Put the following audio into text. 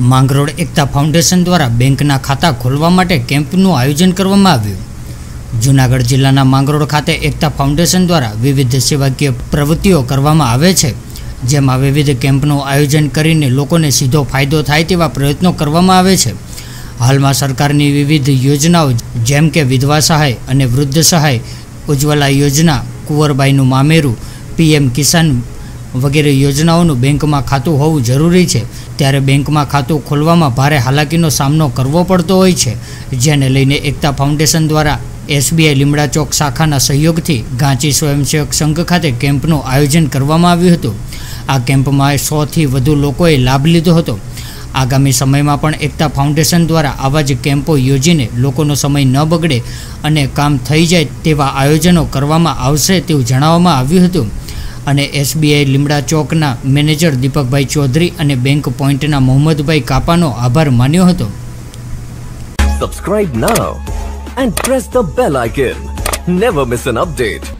માંગરોળ એકતા foundation દ્વારા બેંકના ખાતા ખોલવા માટે કેમ્પનું આયોજન કરવામાં આવ્યું. જૂનાગઢ જિલ્લાના માંગરોળ ખાતે એકતા ફાઉન્ડેશન દ્વારા વિવિધ સેવાકીય પ્રવૃત્તિઓ કરવામાં આવે છે, જેમાં વિવિધ કેમ્પનું આયોજન કરીને લોકોને સીધો ફાયદો થાય તેવા પ્રયત્નો કરવામાં આવે છે. હાલમાં સરકારની વિવિધ યોજનાઓ જેમ કે વિધવા સહાય અને વૃદ્ધ સહાય, ઉજ્જવલા યોજના, કુંવરબાઈનું મામેરું, પીએમ કિસાન વગેરે યોજનાઓનું બેંકમાં ખાતું હોવું જરૂરી છે. ત્યારે બેંકમાં ખાતું ખોલવામાં ભારે હાલાકીનો સામનો કરવો પડતો હોય છે, જેને લઈને એકતા ફાઉન્ડેશન દ્વારા એસબીઆઈ લીમડા ચોક શાખાના સહયોગથી ગાંચી સ્વયંસેવક સંઘ ખાતે કેમ્પનું આયોજન કરવામાં આવ્યું હતું. આ કેમ્પમાં સોથી વધુ લોકોએ લાભ લીધો હતો. આગામી સમયમાં પણ એકતા ફાઉન્ડેશન દ્વારા આવા જ કેમ્પો યોજીને લોકોનો સમય ન બગડે અને કામ થઈ જાય તેવા આયોજનો કરવામાં આવશે તેવું જણાવવામાં આવ્યું હતું. અને એસબીઆઈ લીમડા ચોકના મેનેજર દીપકભાઈ ચૌધરી અને બેંક પોઈન્ટના મોહમ્મદભાઈ કાપાનો આભાર માન્યો હતો subscribe now and press the bell icon never miss an update.